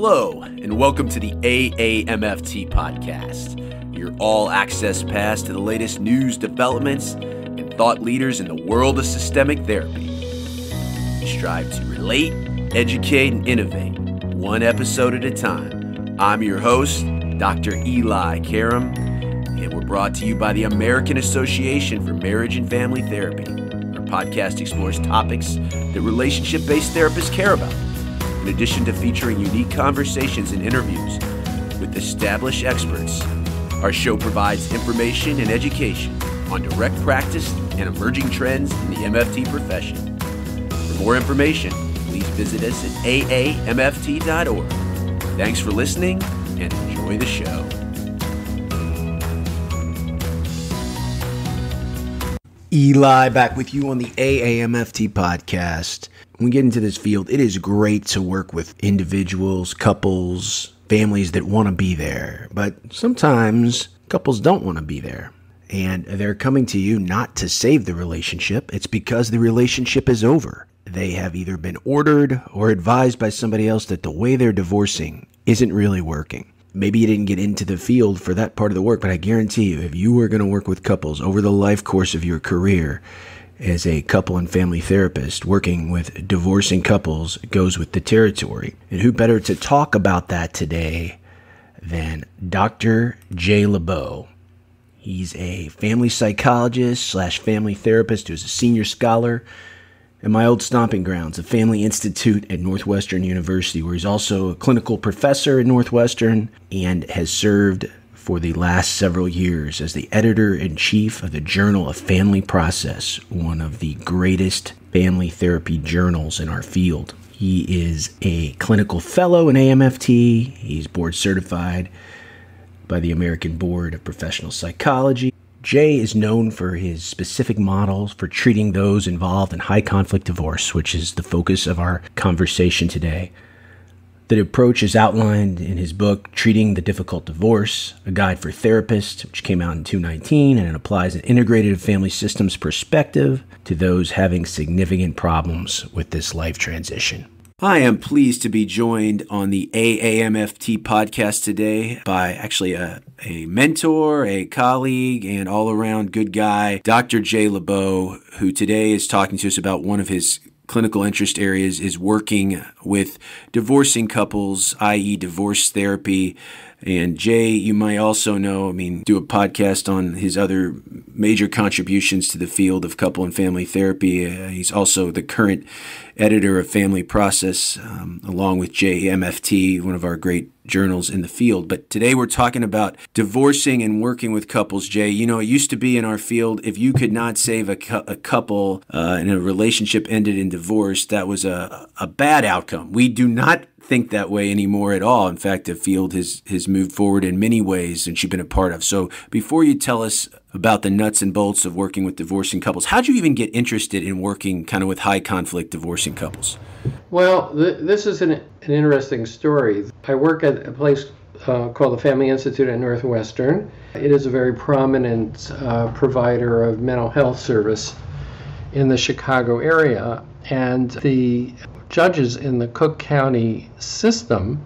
Hello, and welcome to the AAMFT podcast, your all access pass to the latest news, developments, and thought leaders in the world of systemic therapy. We strive to relate, educate, and innovate, one episode at a time. I'm your host, Dr. Eli Karam, and we're brought to you by the American Association for Marriage and Family Therapy. Our podcast explores topics that relationship based therapists care about in addition to featuring unique conversations and interviews with established experts, our show provides information and education on direct practice and emerging trends in the MFT profession. For more information, please visit us at aamft.org. Thanks for listening and enjoy the show. Eli back with you on the AAMFT podcast when we get into this field, it is great to work with individuals, couples, families that want to be there. But sometimes couples don't want to be there. And they're coming to you not to save the relationship, it's because the relationship is over. They have either been ordered or advised by somebody else that the way they're divorcing isn't really working. Maybe you didn't get into the field for that part of the work, but I guarantee you, if you were going to work with couples over the life course of your career, as a couple and family therapist working with divorcing couples goes with the territory. And who better to talk about that today than Dr. Jay Lebow? He's a family psychologist slash family therapist who's a senior scholar at my old stomping grounds, the Family Institute at Northwestern University, where he's also a clinical professor at Northwestern and has served for the last several years as the editor in chief of the Journal of Family Process, one of the greatest family therapy journals in our field. He is a clinical fellow in AMFT, he's board certified by the American Board of Professional Psychology. Jay is known for his specific models for treating those involved in high conflict divorce, which is the focus of our conversation today. The approach is outlined in his book, Treating the Difficult Divorce, a guide for therapists, which came out in 2019, and it applies an integrated family systems perspective to those having significant problems with this life transition. I am pleased to be joined on the AAMFT podcast today by actually a, a mentor, a colleague, and all around good guy, Dr. Jay Lebow, who today is talking to us about one of his clinical interest areas is working with divorcing couples, i.e., divorce therapy. And Jay, you might also know, I mean, do a podcast on his other major contributions to the field of couple and family therapy. Uh, he's also the current editor of Family Process, um, along with JMFT, one of our great journals in the field. But today we're talking about divorcing and working with couples, Jay. You know, it used to be in our field, if you could not save a, cu- a couple uh, and a relationship ended in divorce, that was a, a bad outcome. We do not think that way anymore at all. In fact, the field has, has moved forward in many ways and she's been a part of. So before you tell us about the nuts and bolts of working with divorcing couples, how'd you even get interested in working kind of with high conflict divorcing couples? Well, th- this is an, an interesting story. I work at a place uh, called the Family Institute at Northwestern. It is a very prominent uh, provider of mental health service in the Chicago area. And the judges in the Cook County system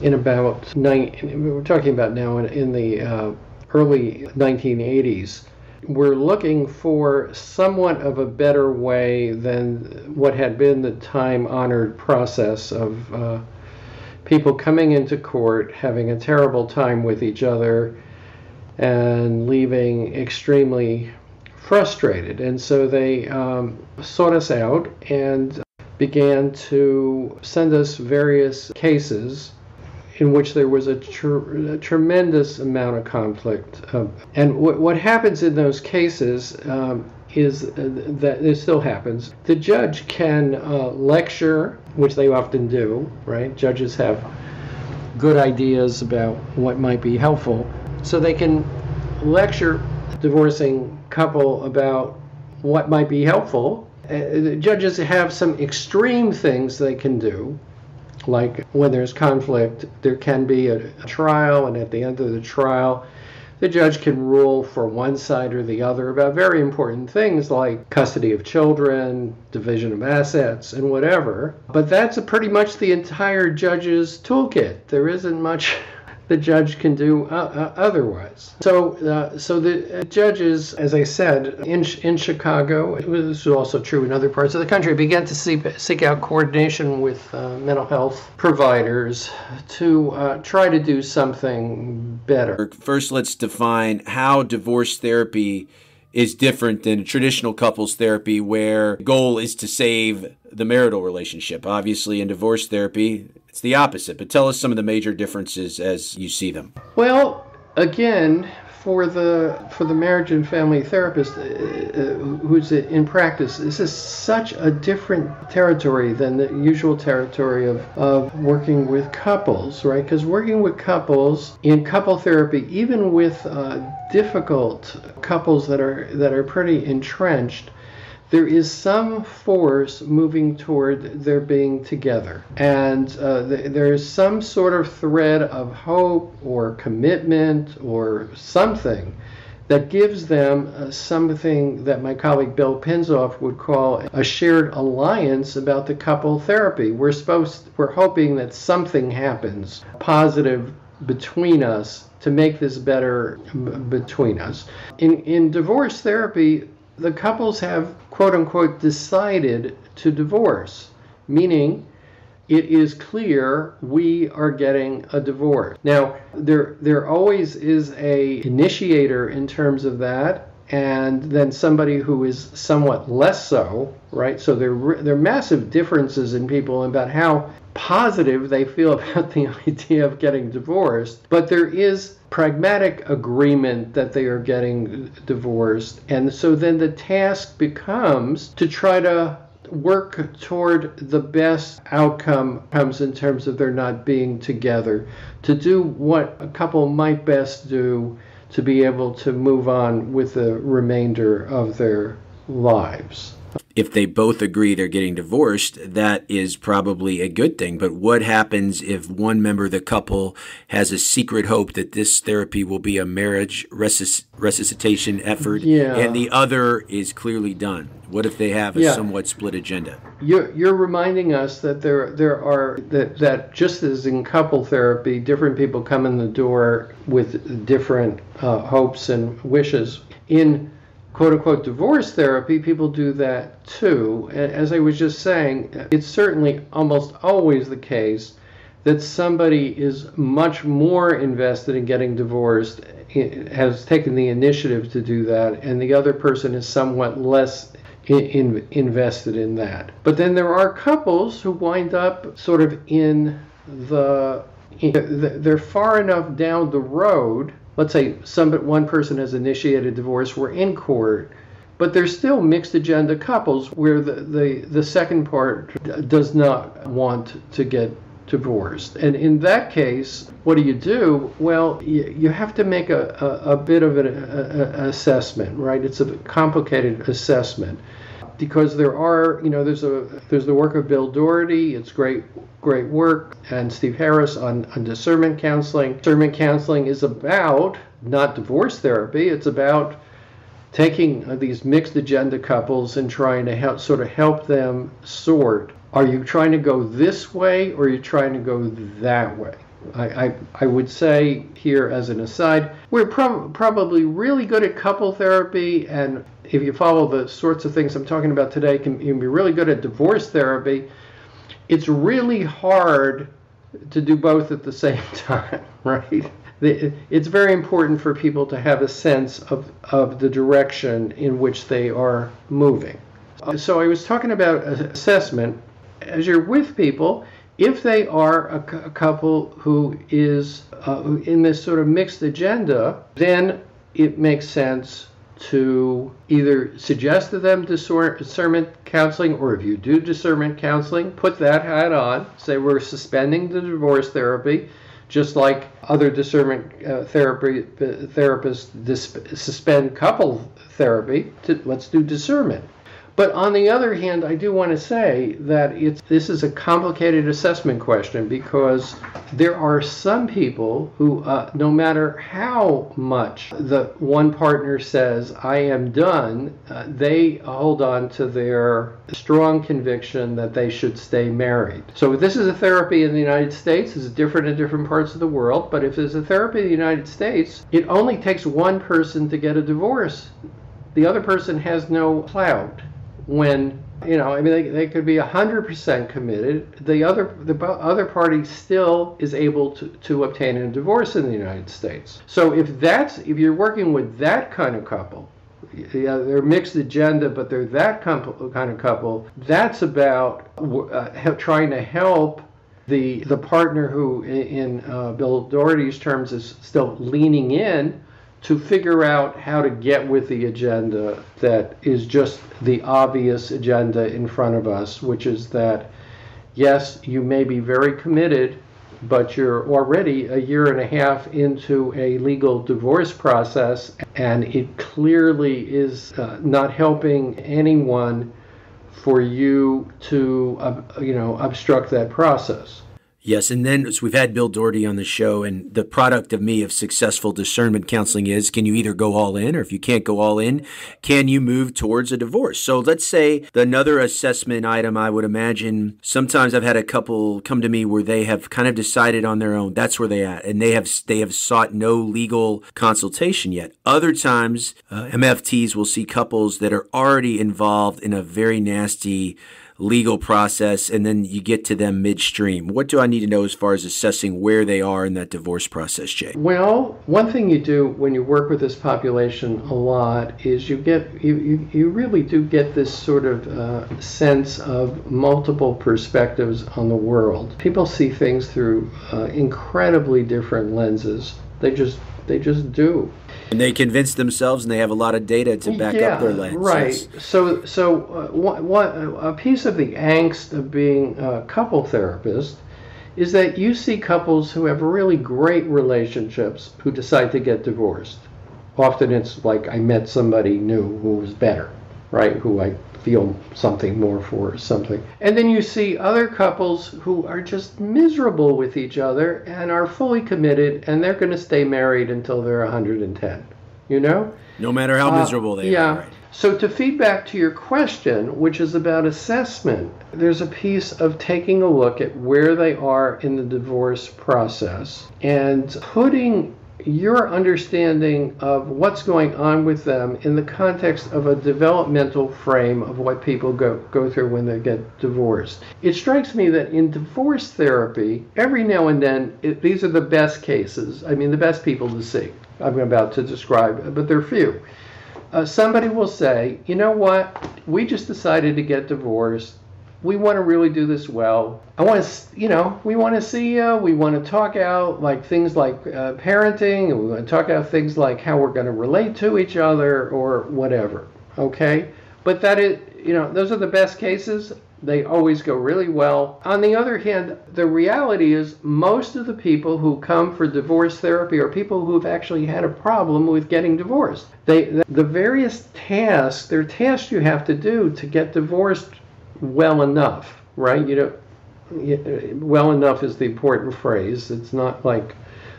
in about we're talking about now in, in the uh, early 1980s were looking for somewhat of a better way than what had been the time honored process of uh, people coming into court, having a terrible time with each other, and leaving extremely frustrated. And so they um, sought us out and began to send us various cases in which there was a, tr- a tremendous amount of conflict. Uh, and w- what happens in those cases um, is uh, that it still happens. The judge can uh, lecture, which they often do, right? Judges have good ideas about what might be helpful. So they can lecture divorcing couple about what might be helpful uh, judges have some extreme things they can do, like when there's conflict, there can be a, a trial, and at the end of the trial, the judge can rule for one side or the other about very important things like custody of children, division of assets, and whatever. But that's pretty much the entire judge's toolkit. There isn't much the judge can do uh, uh, otherwise. So, uh, so the judges, as I said, in in Chicago, this was also true in other parts of the country, began to seek, seek out coordination with uh, mental health providers to uh, try to do something better. First, let's define how divorce therapy is different than traditional couples therapy where the goal is to save the marital relationship. Obviously, in divorce therapy, it's the opposite. But tell us some of the major differences as you see them. Well, again, for the for the marriage and family therapist uh, who's in practice, this is such a different territory than the usual territory of, of working with couples, right? Because working with couples in couple therapy, even with uh, difficult couples that are that are pretty entrenched, there is some force moving toward their being together. And uh, th- there is some sort of thread of hope or commitment or something that gives them uh, something that my colleague Bill Pinsof would call a shared alliance about the couple therapy. We're supposed, we're hoping that something happens positive between us to make this better between us. In, in divorce therapy, the couples have quote unquote decided to divorce, meaning it is clear we are getting a divorce. Now, there there always is a initiator in terms of that and then somebody who is somewhat less so, right? So there there are massive differences in people about how positive they feel about the idea of getting divorced, but there is pragmatic agreement that they are getting divorced. And so then the task becomes to try to work toward the best outcome comes in terms of their not being together to do what a couple might best do to be able to move on with the remainder of their lives if they both agree they're getting divorced, that is probably a good thing. But what happens if one member of the couple has a secret hope that this therapy will be a marriage resus- resuscitation effort yeah. and the other is clearly done? What if they have a yeah. somewhat split agenda? You're, you're reminding us that there there are that that just as in couple therapy, different people come in the door with different uh, hopes and wishes. In quote unquote divorce therapy, people do that too. As I was just saying, it's certainly almost always the case that somebody is much more invested in getting divorced, has taken the initiative to do that, and the other person is somewhat less in, in, invested in that. But then there are couples who wind up sort of in the, they're far enough down the road let's say some one person has initiated divorce, we're in court, but there's still mixed agenda couples where the, the, the second part does not want to get divorced. And in that case, what do you do? Well, you, you have to make a, a, a bit of an a, assessment, right? It's a complicated assessment because there are, you know, there's a there's the work of Bill Doherty. It's great great work, and Steve Harris on, on discernment counseling. Discernment counseling is about not divorce therapy. It's about taking uh, these mixed agenda couples and trying to help sort of help them sort. Are you trying to go this way or are you trying to go that way? I, I, I would say here as an aside, we're prob- probably really good at couple therapy, and if you follow the sorts of things I'm talking about today, can, you can be really good at divorce therapy. It's really hard to do both at the same time, right? It's very important for people to have a sense of, of the direction in which they are moving. So I was talking about assessment. As you're with people, if they are a, a couple who is uh, in this sort of mixed agenda, then it makes sense to either suggest to them discernment counseling, or if you do discernment counseling, put that hat on. Say we're suspending the divorce therapy, just like other discernment uh, therapy uh, therapists suspend couple therapy. To, let's do discernment. But on the other hand, I do want to say that it's this is a complicated assessment question because there are some people who, uh, no matter how much the one partner says I am done, uh, they hold on to their strong conviction that they should stay married. So this is a therapy in the United States. It's different in different parts of the world. But if there's a therapy in the United States, it only takes one person to get a divorce. The other person has no clout when you know i mean they, they could be 100% committed the other the other party still is able to, to obtain a divorce in the united states so if that's if you're working with that kind of couple yeah, they're mixed agenda, but they're that kind of couple. That's about uh, trying to help the the partner who, in uh, Bill Doherty's terms, is still leaning in to figure out how to get with the agenda that is just the obvious agenda in front of us, which is that yes, you may be very committed, but you're already a year and a half into a legal divorce process, and it clearly is uh, not helping anyone for you to, uh, you know, obstruct that process. Yes, and then so we've had Bill Doherty on the show, and the product of me of successful discernment counseling is: can you either go all in, or if you can't go all in, can you move towards a divorce? So let's say another assessment item. I would imagine sometimes I've had a couple come to me where they have kind of decided on their own. That's where they at, and they have they have sought no legal consultation yet. Other times, uh, MFTs will see couples that are already involved in a very nasty legal process and then you get to them midstream. What do I need to know as far as assessing where they are in that divorce process, Jay? Well, one thing you do when you work with this population a lot is you get you, you, you really do get this sort of uh, sense of multiple perspectives on the world. People see things through uh, incredibly different lenses. They just they just do. And they convince themselves, and they have a lot of data to back yeah, up their lens. Right. So, so uh, what, what, a piece of the angst of being a couple therapist is that you see couples who have really great relationships who decide to get divorced. Often it's like I met somebody new who was better, right? Who I feel something more for something. And then you see other couples who are just miserable with each other and are fully committed and they're going to stay married until they're 110. You know? No matter how uh, miserable they yeah. are. Right? So, to feedback to your question, which is about assessment, there's a piece of taking a look at where they are in the divorce process and putting your understanding of what's going on with them in the context of a developmental frame of what people go, go through when they get divorced. It strikes me that in divorce therapy, every now and then, it, these are the best cases. I mean, the best people to see. I'm about to describe, but they're few. Uh, somebody will say, you know what, we just decided to get divorced we want to really do this well. I want to, you know, we want to see you. We want to talk out like things like uh, parenting, and we want to talk out things like how we're going to relate to each other or whatever. Okay, but that is, you know, those are the best cases. They always go really well. On the other hand, the reality is most of the people who come for divorce therapy are people who've actually had a problem with getting divorced. They, the various tasks, there are tasks you have to do to get divorced well enough, right? You know, well enough is the important phrase. It's not like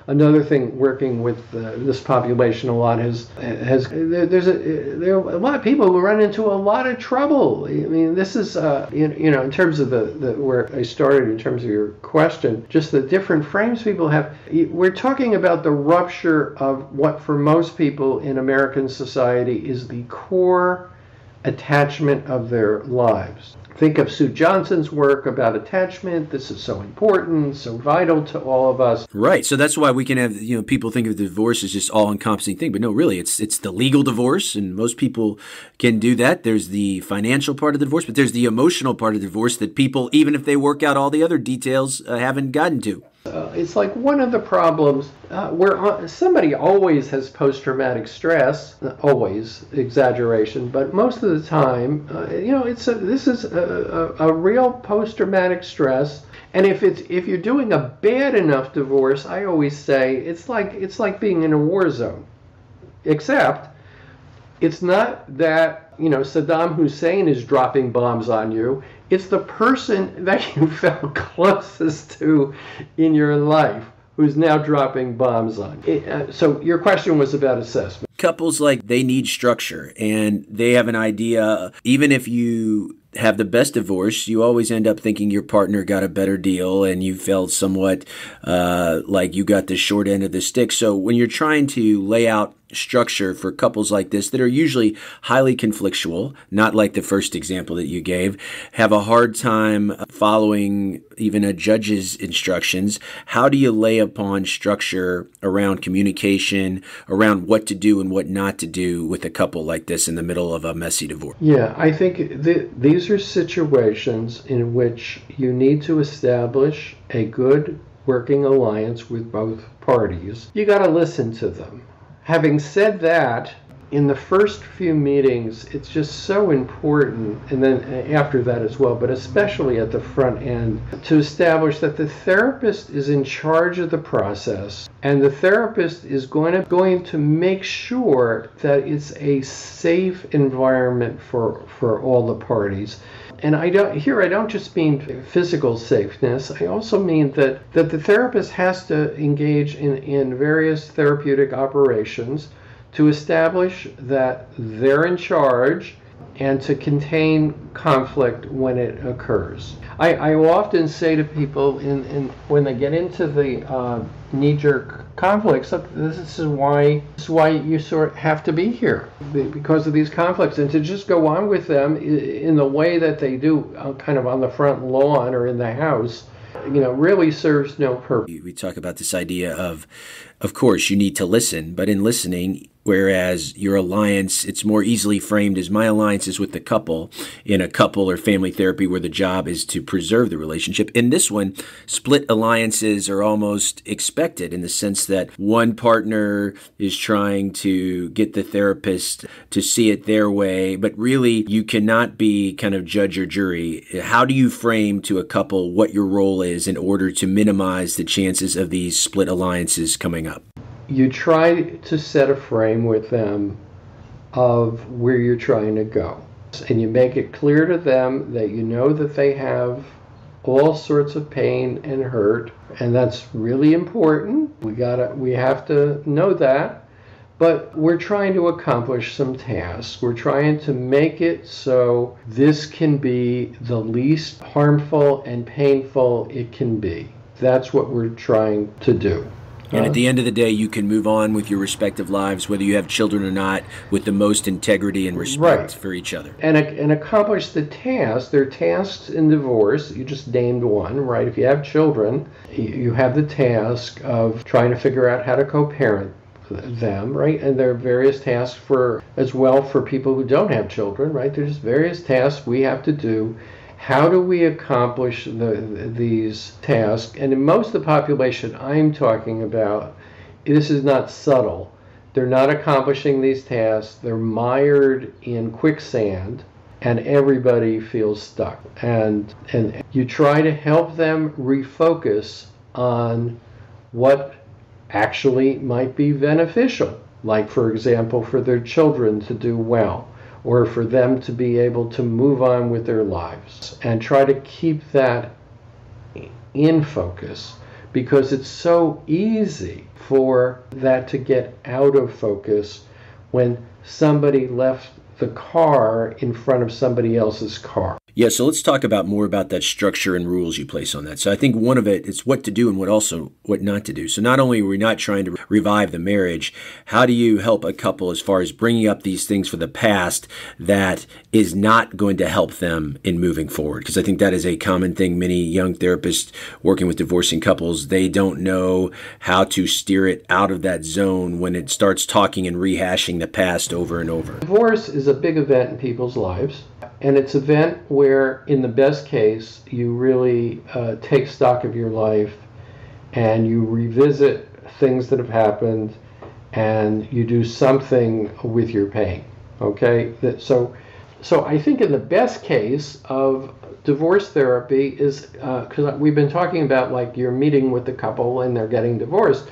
another thing working with uh, this population a lot has has there's a there are a lot of people who run into a lot of trouble. I mean, this is uh, you, you know in terms of the, the where I started in terms of your question, just the different frames people have. We're talking about the rupture of what for most people in American society is the core attachment of their lives think of Sue Johnson's work about attachment. This is so important, so vital to all of us. Right. So that's why we can have you know people think of divorce as just all encompassing thing, but no, really, it's it's the legal divorce, and most people can do that. There's the financial part of the divorce, but there's the emotional part of the divorce that people, even if they work out all the other details, uh, haven't gotten to. Uh, it's like one of the problems uh, where uh, somebody always has post-traumatic stress, always exaggeration, but most of the time, uh, you know, it's a, this is a, a, a real post-traumatic stress. And if it's if you're doing a bad enough divorce, I always say it's like it's like being in a war zone, except it's not that you know, Saddam Hussein is dropping bombs on you. It's the person that you felt closest to in your life who's now dropping bombs on. It, uh, so your question was about assessment. Couples like they need structure and they have an idea even if you have the best divorce, you always end up thinking your partner got a better deal and you felt somewhat uh, like you got the short end of the stick. So when you're trying to lay out structure for couples like this that are usually highly conflictual, not like the first example that you gave, have a hard time following even a judge's instructions. How do you lay upon structure around communication, around what to do and what not to do with a couple like this in the middle of a messy divorce? Yeah, I think th- these are situations in which you need to establish a good working alliance with both parties. You got to listen to them having said that, in the first few meetings, it's just so important, and then after that as well, but especially at the front end, to establish that the therapist is in charge of the process, and the therapist is going to going to make sure that it's a safe environment for for all the parties and I don't here I don't just mean physical safeness. I also mean that that the therapist has to engage in in various therapeutic operations to establish that they're in charge and to contain conflict when it occurs. I, I often say to people in, in when they get into the uh, knee-jerk conflicts, this is why this is why you sort of have to be here. Because of these conflicts, and to just go on with them in the way that they do, uh, kind of on the front lawn or in the house, you know, really serves no purpose. We talk about this idea of, of course, you need to listen, but in listening, whereas your alliance it's more easily framed as my alliance is with the couple in a couple or family therapy where the job is to preserve the relationship. In this one split alliances are almost expected in the sense that one partner is trying to get the therapist to see it their way but really you cannot be kind of judge or jury. How do you frame to a couple what your role is in order to minimize the chances of these split alliances coming up you try to set a frame with them of where you're trying to go. And you make it clear to them that you know that they have all sorts of pain and hurt, and that's really important. We gotta we have to know that. But we're trying to accomplish some tasks. We're trying to make it so this can be the least harmful and painful it can be. That's what we're trying to do. And at the end of the day, you can move on with your respective lives, whether you have children or not, with the most integrity and respect right. for each other. And, and accomplish the task. There are tasks in divorce. You just named one, right? If you have children, you have the task of trying to figure out how to co parent them, right? And there are various tasks for as well for people who don't have children, right? There's various tasks we have to do how do we accomplish the, these tasks? And in most of the population I'm talking about, this is not subtle. They're not accomplishing these tasks. They're mired in quicksand and everybody feels stuck. And and you try to help them refocus on what actually might be beneficial, like for example for their children to do well or for them to be able to move on with their lives and try to keep that in focus because it's so easy for that to get out of focus when somebody left the car in front of somebody else's car. Yeah, so let's talk about more about that structure and rules you place on that. So I think one of it is what to do and what also what not to do. So not only are we not trying to revive the marriage, how do you help a couple as far as bringing up these things for the past that is not going to help them in moving forward? Because I think that is a common thing. Many young therapists working with divorcing couples, they don't know how to steer it out of that zone when it starts talking and rehashing the past over and over. Divorce is a big event in people's lives and it's an event where, in the best case, you really uh, take stock of your life and you revisit things that have happened and you do something with your pain. Okay, so so I think in the best case of divorce therapy is because uh, we've been talking about like you're meeting with the couple and they're getting divorced.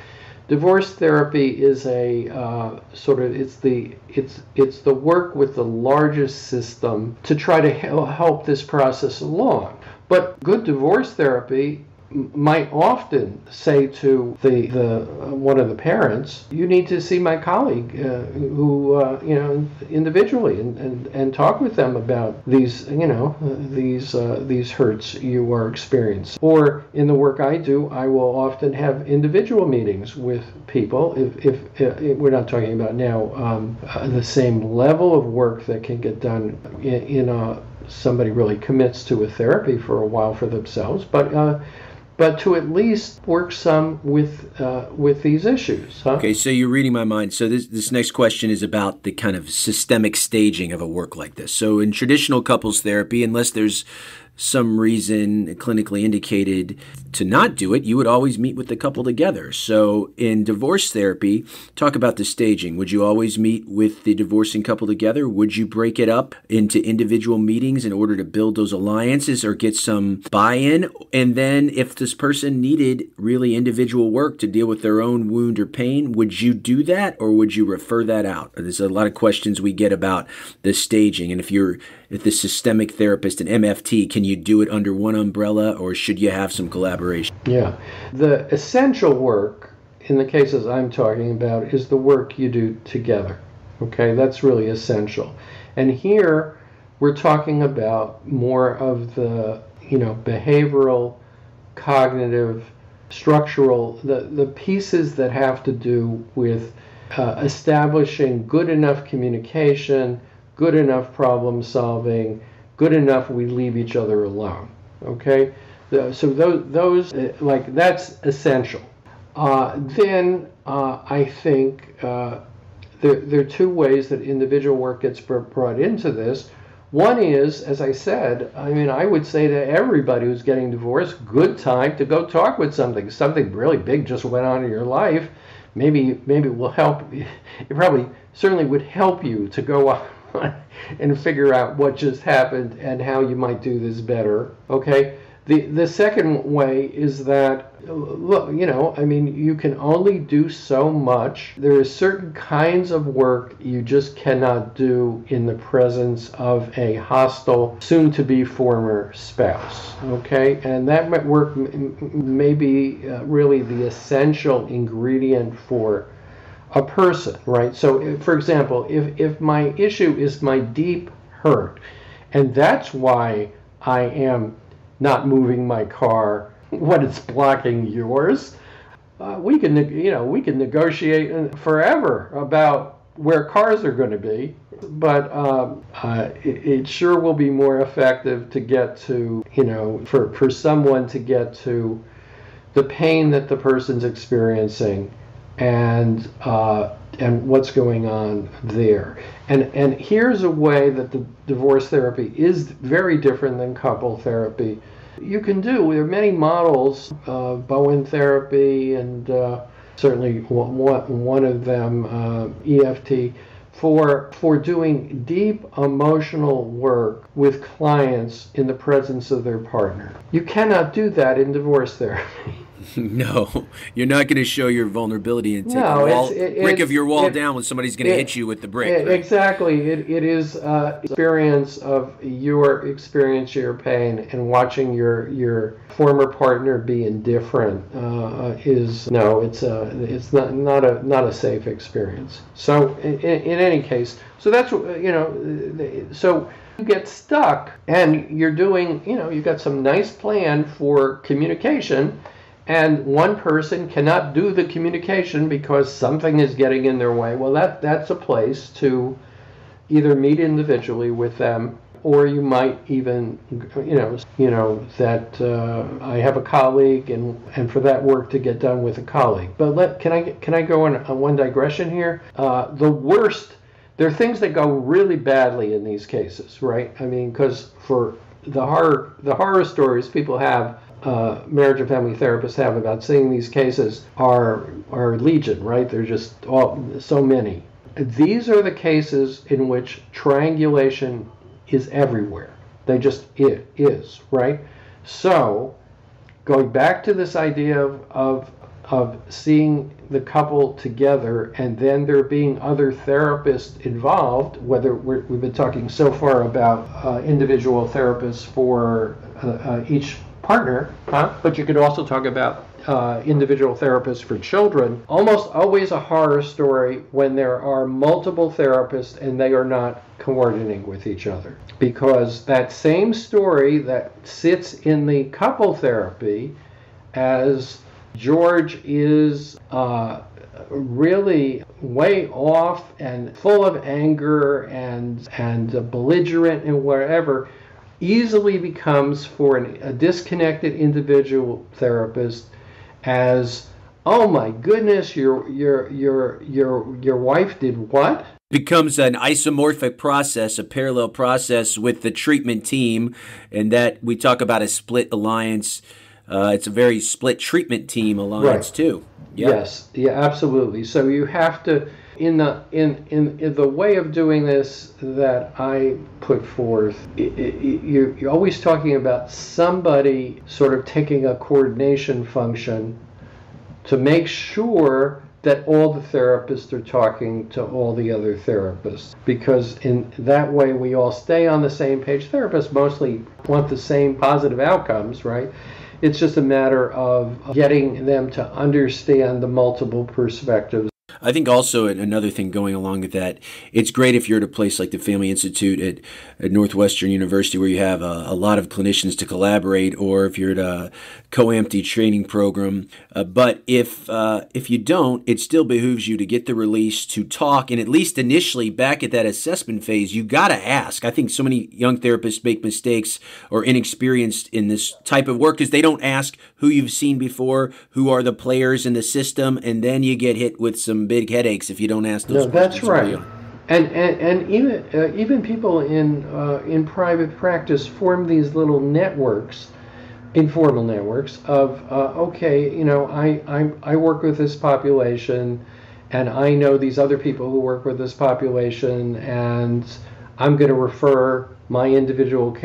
Divorce therapy is a uh, sort of it's the it's it's the work with the largest system to try to help this process along. But good divorce therapy might often say to the, the uh, one of the parents, "You need to see my colleague, uh, who uh, you know individually, and, and, and talk with them about these you know these uh, these hurts you are experiencing." Or in the work I do, I will often have individual meetings with people. If, if, if we're not talking about now um, uh, the same level of work that can get done in, in a somebody really commits to a therapy for a while for themselves, but uh, but to at least work some with uh, with these issues. Huh? Okay, so you're reading my mind. So this this next question is about the kind of systemic staging of a work like this. So in traditional couples therapy, unless there's some reason clinically indicated to not do it, you would always meet with the couple together. So in divorce therapy, talk about the staging. Would you always meet with the divorcing couple together? Would you break it up into individual meetings in order to build those alliances or get some buy in? And then if this person needed really individual work to deal with their own wound or pain, would you do that or would you refer that out? There's a lot of questions we get about the staging. And if you're if the systemic therapist and MFT, can you do it under one umbrella or should you have some collaboration? Yeah. The essential work in the cases I'm talking about is the work you do together. Okay, that's really essential. And here we're talking about more of the, you know, behavioral, cognitive, structural, the, the pieces that have to do with uh, establishing good enough communication, good enough problem solving, good enough we leave each other alone. Okay? So those, those uh, like, that's essential. Uh, then uh, I think uh, there, there are two ways that individual work gets brought into this. One is, as I said, I mean, I would say to everybody who's getting divorced, good time to go talk with something. Something really big just went on in your life. Maybe, maybe it will help. It probably certainly would help you to go on and figure out what just happened and how you might do this better. Okay. The, the second way is that, look, you know, I mean, you can only do so much. There are certain kinds of work you just cannot do in the presence of a hostile, soon to be former spouse. Okay? And that work may be uh, really the essential ingredient for a person, right? So, for example, if, if my issue is my deep hurt, and that's why I am not moving my car when it's blocking yours, uh, we can, you know, we can negotiate forever about where cars are going to be, but um, uh, it, it, sure will be more effective to get to, you know, for, for someone to get to the pain that the person's experiencing and uh, and what's going on there. And and here's a way that the divorce therapy is very different than couple therapy. You can do there are many models, uh, Bowen therapy, and uh, certainly one one of them uh, EFT. For, for doing deep emotional work with clients in the presence of their partner. You cannot do that in divorce therapy. No, you're not going to show your vulnerability and take no, a wall, it, brick of your wall it, down when somebody's going to hit you with the brick. It, right? Exactly. It, it is uh, experience of your experience, your pain, and watching your your former partner be indifferent uh, is no. It's a uh, it's not not a not a safe experience. So in, in any case, so that's you know so you get stuck and you're doing you know you've got some nice plan for communication and one person cannot do the communication because something is getting in their way, well, that, that's a place to either meet individually with them or you might even you know you know that uh, I have a colleague and and for that work to get done with a colleague. But let can I can I go on, on one digression here? Uh, the worst there are things that go really badly in these cases, right? I mean, because for the horror the horror stories people have uh, marriage and family therapists have about seeing these cases are are legion, right? They're just all, so many. These are the cases in which triangulation is everywhere. They just it is right. So, going back to this idea of, of of seeing the couple together and then there being other therapists involved, whether we have been talking so far about uh, individual therapists for uh, uh, each partner, huh? but you could also talk about uh, individual therapists for children. Almost always a horror story when there are multiple therapists and they are not coordinating with each other. Because that same story that sits in the couple therapy as George is uh, really way off and full of anger and and belligerent and whatever easily becomes for an, a disconnected individual therapist as oh my goodness your your your your your wife did what becomes an isomorphic process a parallel process with the treatment team and that we talk about a split alliance uh, it's a very split treatment team alliance right. too yep. yes yeah absolutely so you have to in the in, in, in the way of doing this that I put forth, it, it, you're, you're always talking about somebody sort of taking a coordination function to make sure that all the therapists are talking to all the other therapists. Because in that way we all stay on the same page. Therapists mostly want the same positive outcomes right? It's just a matter of getting them to understand the multiple perspectives I think also another thing going along with that, it's great if you're at a place like the Family Institute at, at Northwestern University where you have a, a lot of clinicians to collaborate, or if you're at a COAMFTE training program. Uh, but if uh, if you don't, it still behooves you to get the release to talk, and at least initially back at that assessment phase, you got to ask. I think so many young therapists make mistakes or inexperienced in this type of work because they don't ask who you've seen before, who are the players in the system, and then you get hit with some big headaches if you don't ask those no, That's right. And, and, and even uh, even people in uh, in private practice form these little networks, informal networks of uh, okay, you know, I, I I work with this population, and I know these other people who work with this population, and I'm going to refer my individual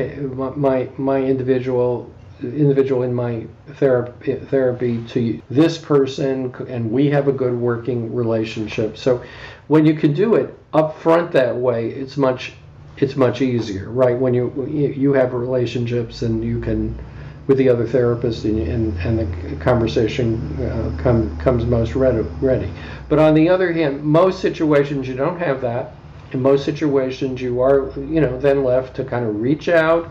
my my individual individual in my therapy, therapy to this person, and we have a good working relationship. So when you can do it up front that way, it's much it's much easier, right? When you you have relationships and you can with the other therapist and, and, and the conversation uh, come, comes most ready, ready. But on the other hand, most situations you don't have that. In most situations, you are, you know, then left to kind of reach out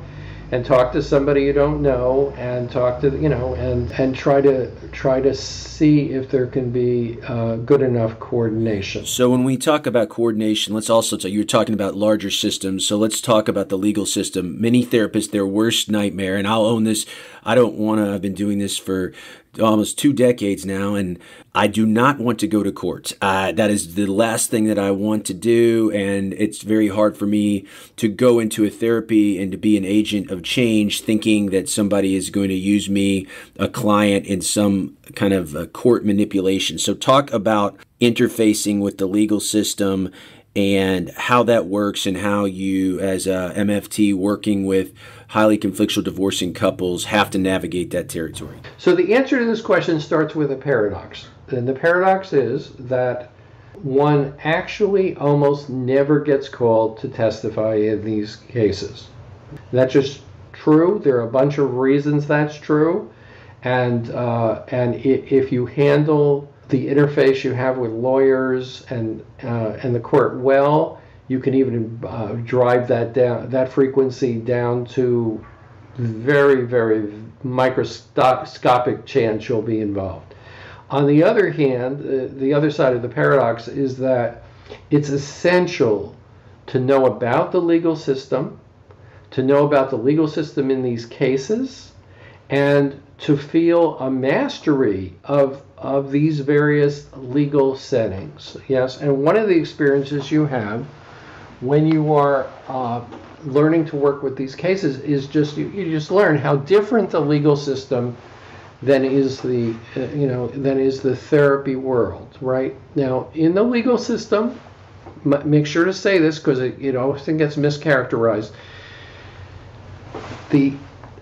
and talk to somebody you don't know and talk to you know and and try to try to see if there can be uh, good enough coordination. So when we talk about coordination let's also talk you're talking about larger systems so let's talk about the legal system. Many therapists their worst nightmare and i'll own this i don't want to i've been doing this for almost two decades now, and I do not want to go to court. Uh, that is the last thing that I want to do, and it's very hard for me to go into a therapy and to be an agent of change, thinking that somebody is going to use me, a client, in some kind of court manipulation. So, talk about interfacing with the legal system and how that works, and how you, as a MFT, working with highly conflictual divorcing couples have to navigate that territory? So the answer to this question starts with a paradox. And the paradox is that one actually almost never gets called to testify in these cases. That's just true. There are a bunch of reasons that's true. And, uh, and if you handle the interface you have with lawyers and, uh, and the court well, you can even uh, drive that down, that frequency down to very, very microscopic chance you'll be involved. On the other hand, uh, the other side of the paradox is that it's essential to know about the legal system, to know about the legal system in these cases, and to feel a mastery of, of these various legal settings. Yes, and one of the experiences you have when you are uh, learning to work with these cases is just you, you, just learn how different the legal system than is the uh, you know than is the therapy world right? Now in the legal system m- make sure to say this because it know often gets mischaracterized. The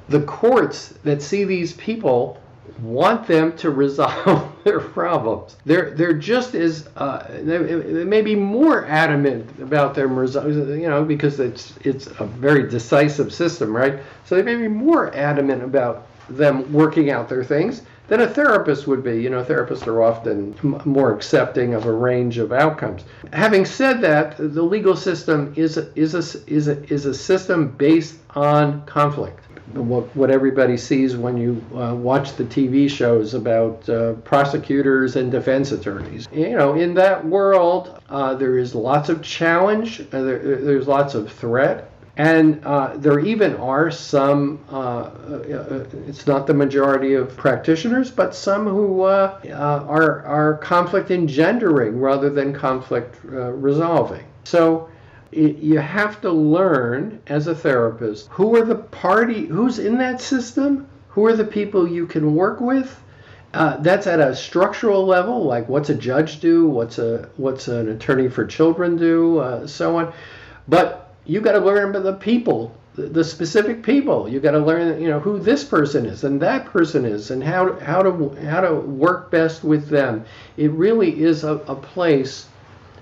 the courts that see these people want them to resolve their problems. They're they're just as uh, they, may be more adamant about their you know because it's it's a very decisive system, right? So they may be more adamant about them working out their things than a therapist would be. You know, therapists are often more accepting of a range of outcomes. Having said that, the legal system is a, is a, is a, is a system based on conflict. What, what everybody sees when you uh, watch the TV shows about uh, prosecutors and defense attorneys. You know, in that world, uh, there is lots of challenge, uh, there, there's lots of threat, and uh, there even are some, uh, uh, it's not the majority of practitioners, but some who uh, uh, are, are conflict engendering rather than conflict uh, resolving. So you have to learn as a therapist who are the party, who's in that system, who are the people you can work with. Uh, that's at a structural level, like what's a judge do, what's a what's an attorney for children do, uh, so on. But you got to learn about the people, the specific people. You got to learn, you know, who this person is and that person is, and how how to how to work best with them. It really is a, a place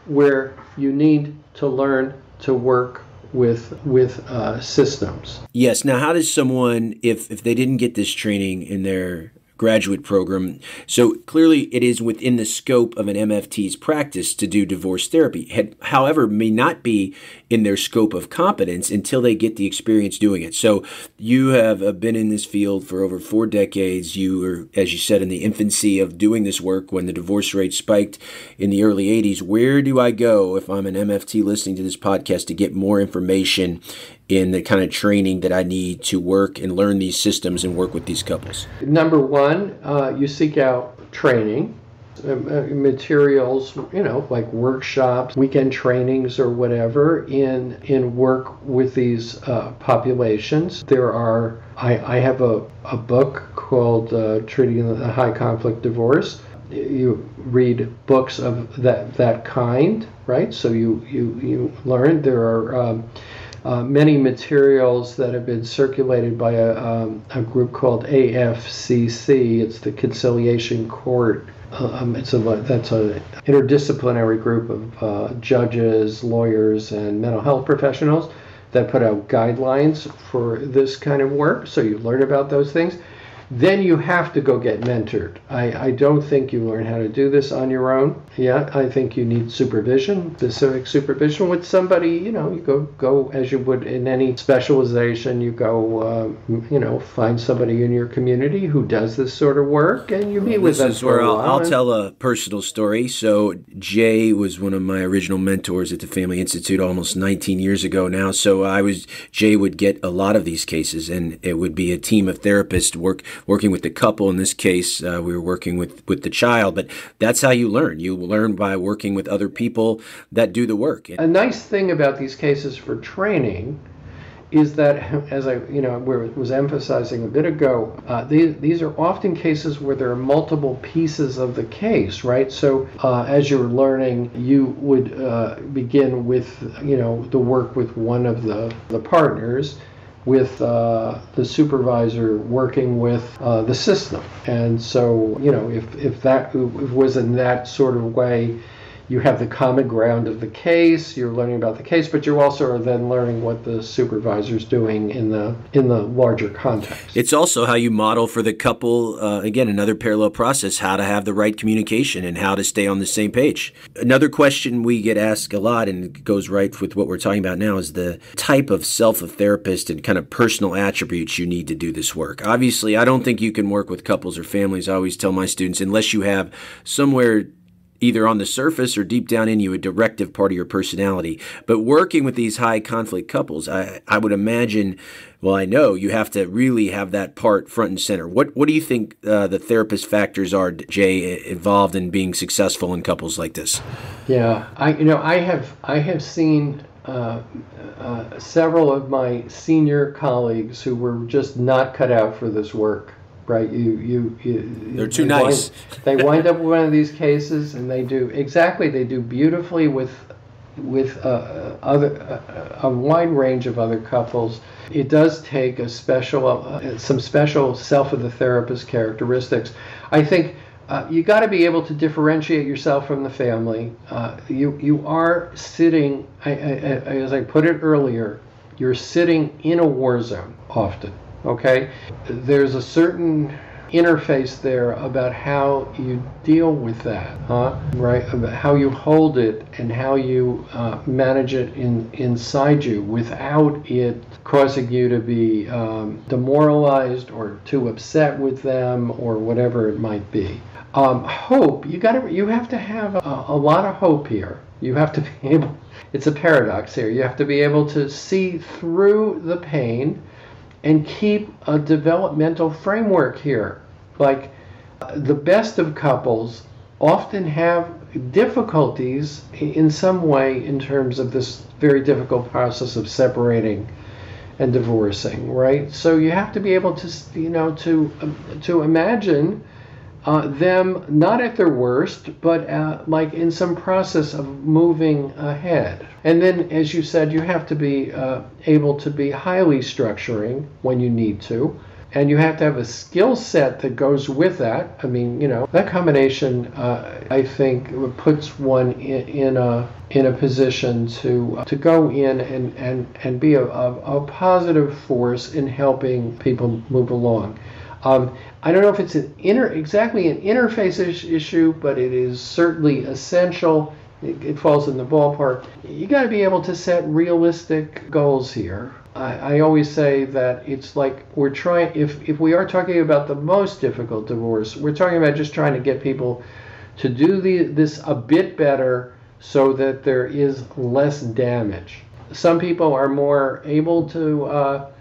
where you need to learn to work with with uh, systems. Yes. Now, how does someone, if if they didn't get this training in their graduate program. So clearly, it is within the scope of an MFT's practice to do divorce therapy. However, may not be in their scope of competence until they get the experience doing it. So you have uh, been in this field for over four decades. You were, as you said, in the infancy of doing this work when the divorce rate spiked in the early 80s. Where do I go if I'm an MFT listening to this podcast to get more information in the kind of training that I need to work and learn these systems and work with these couples? Number one, uh, you seek out training. Uh, uh, materials, you know, like workshops, weekend trainings, or whatever, in in work with these uh, populations. There are. I, I have a, a book called uh, Treating the High Conflict Divorce. You read books of that that kind, right? So you you you learn. There are. Um, uh, many materials that have been circulated by a, um, a group called AFCC. It's the Conciliation Court. Um, it's a that's a interdisciplinary group of uh, judges, lawyers, and mental health professionals that put out guidelines for this kind of work. So you learn about those things then you have to go get mentored. I, I don't think you learn how to do this on your own. Yeah, I think you need supervision, specific supervision with somebody. You know, you go go as you would in any specialization. You go, uh, you know, find somebody in your community who does this sort of work, and you meet well, with them. This is where I'll, I'll tell a personal story. So Jay was one of my original mentors at the Family Institute almost 19 years ago now. So I was Jay would get a lot of these cases, and it would be a team of therapists work working with the couple. In this case, uh, we were working with, with the child, but that's how you learn. You learn by working with other people that do the work. A nice thing about these cases for training is that, as I you know was emphasizing a bit ago, uh, these, these are often cases where there are multiple pieces of the case, right? So uh, as you're learning, you would uh, begin with you know the work with one of the the partners with uh, the supervisor working with uh, the system. And so, you know, if, if that if was in that sort of way, you have the common ground of the case you're learning about the case but you also are then learning what the supervisor's doing in the in the larger context. It's also how you model for the couple uh, again another parallel process how to have the right communication and how to stay on the same page. Another question we get asked a lot and goes right with what we're talking about now is the type of self of therapist and kind of personal attributes you need to do this work. Obviously i don't think you can work with couples or families. I always tell my students unless you have somewhere either on the surface or deep down in you a directive part of your personality. But working with these high conflict couples, I, I would imagine, well, I know you have to really have that part front and center. What what do you think uh, the therapist factors are, Jay, involved in being successful in couples like this? Yeah, I you know I have I have seen. Uh, uh, several of my senior colleagues who were just not cut out for this work right? You, you, you they're too they nice. Wind, they wind up with one of these cases, and they do exactly. They do beautifully with with uh, other uh, a wide range of other couples. It does take a special, uh, some special self of the therapist characteristics. I think uh, you got to be able to differentiate yourself from the family. Uh, you you are sitting, I, I, as I put it earlier, you're sitting in a war zone often. Okay, there's a certain interface there about how you deal with that, huh? Right? About how you hold it and how you uh, manage it in inside you without it causing you to be um, demoralized or too upset with them or whatever it might be. Um, hope you got to you have to have a, a lot of hope here. You have to be able. It's a paradox here. You have to be able to see through the pain and keep a developmental framework here. Like the best of couples often have difficulties in some way in terms of this very difficult process of separating and divorcing, right? So you have to be able to, you know, to um, to imagine uh, them not at their worst, but uh, like in some process of moving ahead. And then, as you said, you have to be uh, able to be highly structuring when you need to. And you have to have a skill set that goes with that. I mean, you know, that combination, uh, I think, puts one in, in, a in a position to to go in and and and be a, a, a positive force in helping people move along. Um, I don't know if it's an inter, exactly an interface issue, but it is certainly essential. It, it falls in the ballpark. You got to be able to set realistic goals here. I, I, always say that it's like we're trying. If if we are talking about the most difficult divorce, we're talking about just trying to get people to do the, this a bit better so that there is less damage. Some people are more able to. Uh,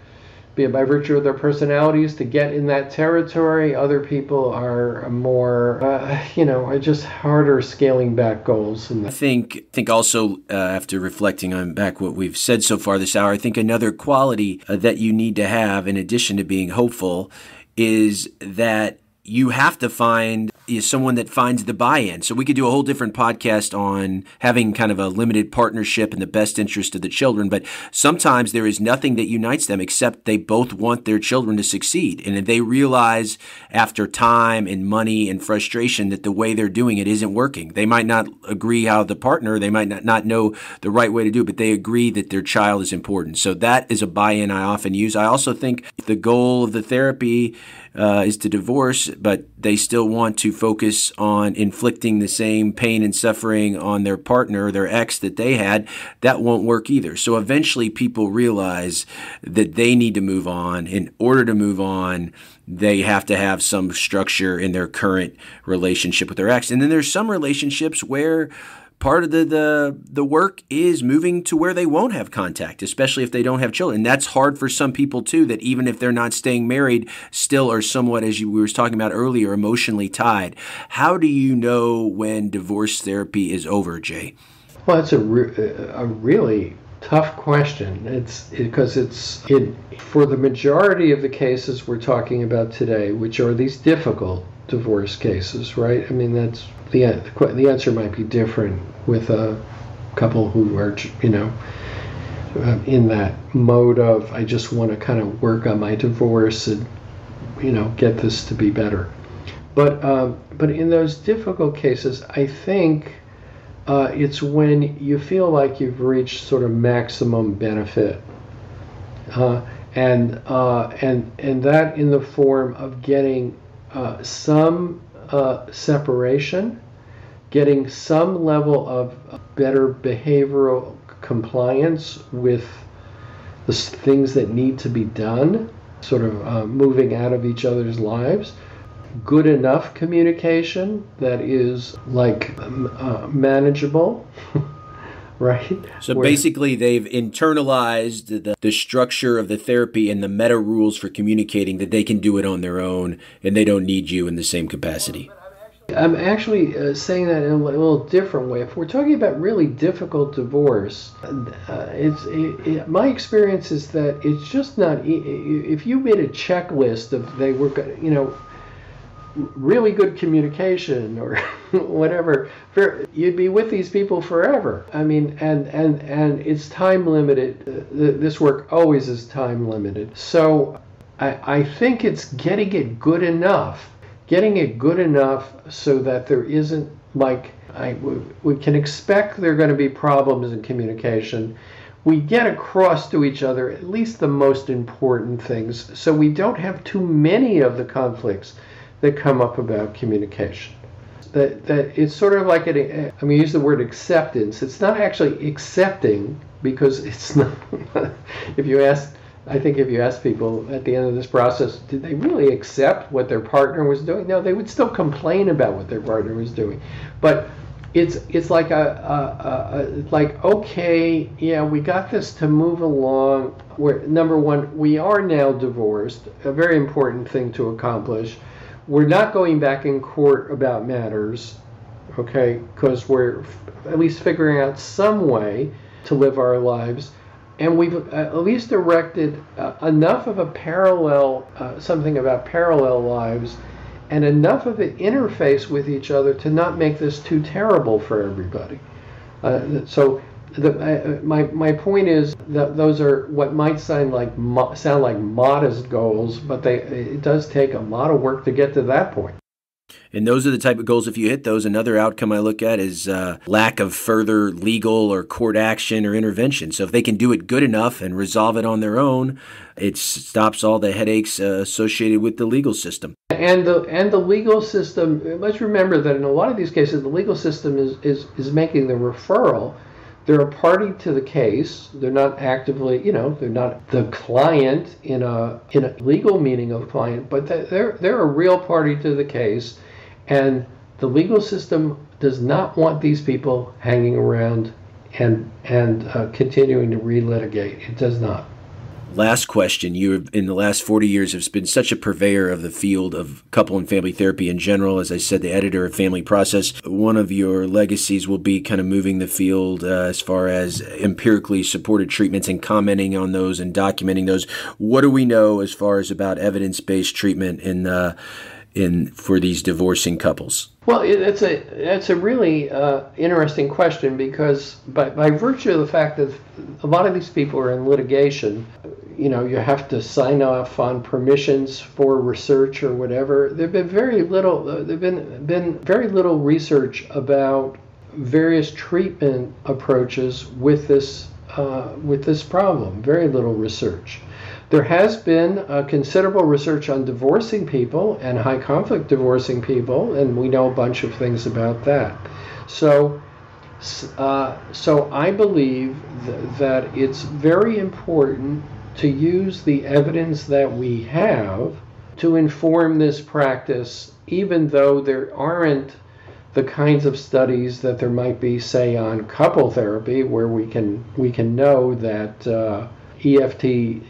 be it by virtue of their personalities to get in that territory. Other people are more, uh, you know, are just harder scaling back goals. I think, think also uh, after reflecting on back what we've said so far this hour, I think another quality uh, that you need to have, in addition to being hopeful, is that you have to find is someone that finds the buy-in. So we could do a whole different podcast on having kind of a limited partnership in the best interest of the children. But sometimes there is nothing that unites them except they both want their children to succeed. And they realize after time and money and frustration that the way they're doing it isn't working, they might not agree how the partner, they might not, not know the right way to do it, but they agree that their child is important. So that is a buy-in I often use. I also think the goal of the therapy uh, is to divorce, but they still want to focus on inflicting the same pain and suffering on their partner, their ex that they had, that won't work either. So eventually people realize that they need to move on. In order to move on, they have to have some structure in their current relationship with their ex. And then there's some relationships where part of the, the the work is moving to where they won't have contact, especially if they don't have children. That's hard for some people too. That even if they're not staying married, still are somewhat, as you we were talking about earlier, emotionally tied. How do you know when divorce therapy is over, Jay? Well, it's a re- a really tough question. It's because it's it for the majority of the cases we're talking about today, which are these difficult divorce cases, right? I mean, that's the the answer might be different with a couple who are, you know, uh, in that mode of I just want to kind of work on my divorce and, you know, get this to be better. But um, but in those difficult cases, I think uh, it's when you feel like you've reached sort of maximum benefit. Uh, and uh, and and that in the form of getting uh, some uh, separation, getting some level of better behavioral compliance with the things that need to be done, sort of uh, moving out of each other's lives. Good enough communication that is like uh, manageable. right? So Where, basically, they've internalized the, the structure of the therapy and the meta rules for communicating that they can do it on their own and they don't need you in the same capacity. I'm actually uh, saying that in a little different way. If we're talking about really difficult divorce, uh, it's it, it, my experience is that it's just not. If you made a checklist of they were, you know, really good communication or whatever you'd be with these people forever. I mean and and and it's time limited. Uh, this work always is time limited. So i i think it's getting it good enough getting it good enough so that there isn't like I, we can expect there are going to be problems in communication. We get across to each other at least the most important things. So we don't have too many of the conflicts that come up about communication. That, that it's sort of like an, I mean, use the word acceptance. It's not actually accepting because it's not, if you ask, I think if you ask people at the end of this process, did they really accept what their partner was doing? No, they would still complain about what their partner was doing. But it's it's like a, a, a, like okay yeah we got this to move along number one we are now divorced a very important thing to accomplish we're not going back in court about matters okay because we're at least figuring out some way to live our lives and we've uh, at least erected uh, enough of a parallel uh, something about parallel lives and enough of an interface with each other to not make this too terrible for everybody. Uh, so the, uh, my, my point is that those are what might sound like mo- sound like modest goals, but they it does take a lot of work to get to that point. And those are the type of goals, if you hit those, another outcome I look at is uh, lack of further legal or court action or intervention. So if they can do it good enough and resolve it on their own, it stops all the headaches uh, associated with the legal system. And the and the legal system. Let's remember that in a lot of these cases, the legal system is is, is making the referral. They're a party to the case. They're not actively, you know, they're not the client in a in a legal meaning of client, but they're they're a real party to the case and the legal system does not want these people hanging around and and uh, continuing to relitigate. It does not. Last question. You, in the last 40 years, have been such a purveyor of the field of couple and family therapy in general. As I said, the editor of Family Process. One of your legacies will be kind of moving the field uh, as far as empirically supported treatments and commenting on those and documenting those. What do we know as far as about evidence based treatment in uh, in for these divorcing couples? Well, it's a it's a really uh, interesting question because by, by virtue of the fact that a lot of these people are in litigation, you know, you have to sign off on permissions for research or whatever. There've been very little. Uh, there've been been very little research about various treatment approaches with this uh, with this problem. Very little research. There has been uh, considerable research on divorcing people and high conflict divorcing people, and we know a bunch of things about that. So, uh, so I believe th- that it's very important to use the evidence that we have to inform this practice, even though there aren't the kinds of studies that there might be, say, on couple therapy, where we can we can know that uh, EFT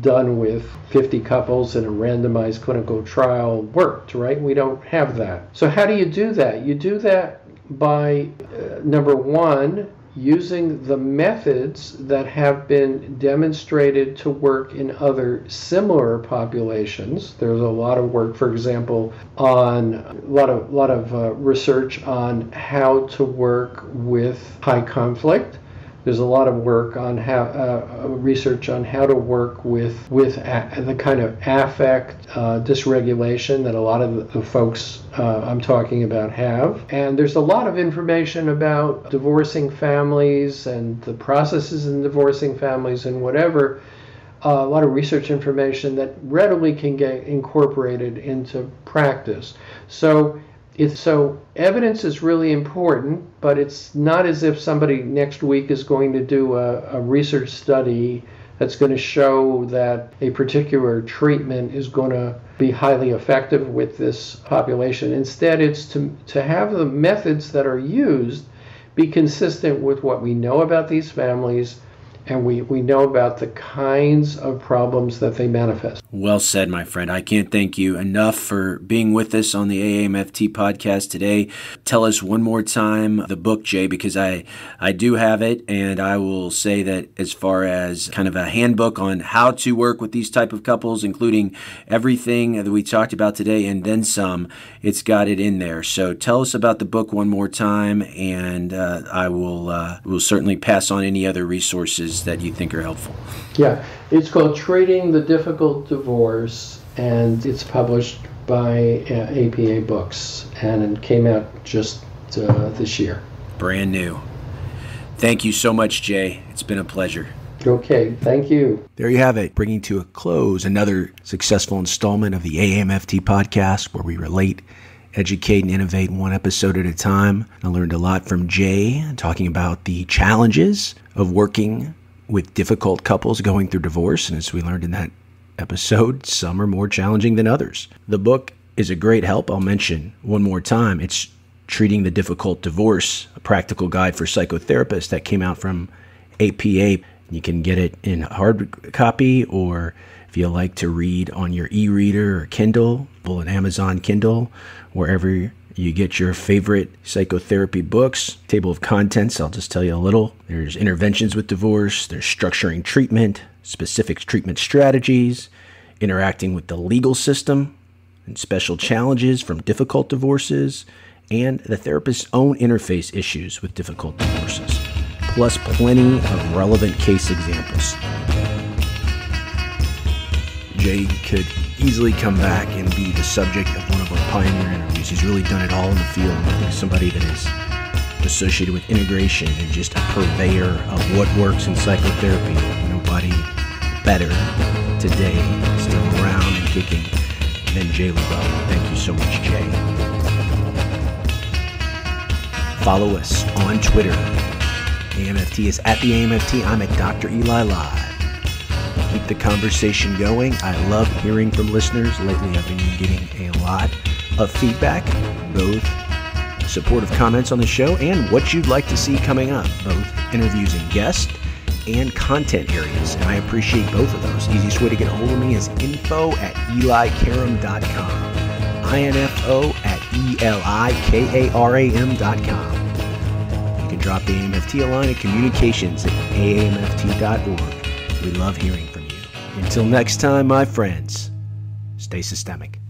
done with 50 couples in a randomized clinical trial worked, right? We don't have that. So, how do you do that? You do that by uh, number one, using the methods that have been demonstrated to work in other similar populations. There's a lot of work, for example, on a lot of lot of uh, research on how to work with high conflict there's a lot of work on how uh, uh, research on how to work with with a, the kind of affect uh, dysregulation that a lot of the folks uh, I'm talking about have. And there's a lot of information about divorcing families and the processes in divorcing families and whatever. Uh, a lot of research information that readily can get incorporated into practice. So it's so evidence is really important, but it's not as if somebody next week is going to do a, a research study that's going to show that a particular treatment is going to be highly effective with this population. Instead, it's to, to have the methods that are used be consistent with what we know about these families and we, we know about the kinds of problems that they manifest. Well said, my friend. I can't thank you enough for being with us on the AAMFT podcast today. Tell us one more time the book, Jay, because I, I do have it, and I will say that as far as kind of a handbook on how to work with these type of couples, including everything that we talked about today and then some, it's got it in there. So tell us about the book one more time, and uh, I will uh, will certainly pass on any other resources that you think are helpful. Yeah, it's called Treating the Difficult Divorce, and it's published by uh, APA Books, and it came out just uh, this year. Brand new. Thank you so much, Jay. It's been a pleasure. Okay, thank you. There you have it, bringing to a close another successful installment of the AAMFT podcast where we relate, educate, and innovate one episode at a time. I learned a lot from Jay talking about the challenges of working with difficult couples going through divorce. And as we learned in that episode, some are more challenging than others. The book is a great help. I'll mention one more time. It's Treating the Difficult Divorce, a practical guide for psychotherapists that came out from APA. You can get it in hard copy or if you like to read on your e-reader or Kindle, pull an Amazon Kindle, wherever you get your favorite psychotherapy books, table of contents. I'll just tell you a little. There's interventions with divorce, there's structuring treatment, specific treatment strategies, interacting with the legal system, and special challenges from difficult divorces, and the therapist's own interface issues with difficult divorces, plus plenty of relevant case examples. Jay could easily come back and be the subject of one of our pioneer interviews. He's really done it all in the field. I think somebody that is associated with integration and just a purveyor of what works in psychotherapy. Nobody better today, still around and kicking, than Jay Lebow. Thank you so much, Jay. Follow us on Twitter. AAMFT is at the AAMFT. I'm at Dr. Eli Live keep the conversation going. I love hearing from listeners. Lately, I've been getting a lot of feedback, both supportive comments on the show and what you'd like to see coming up, both interviews and guests and content areas. And I appreciate both of those. Easiest way to get a hold of me is info at elikaram.com. info at E-L-I-K-A-R-A-M.com. You can drop the AAMFT line at communications at aamft.org. We love hearing from you. Until next time, my friends, stay systemic.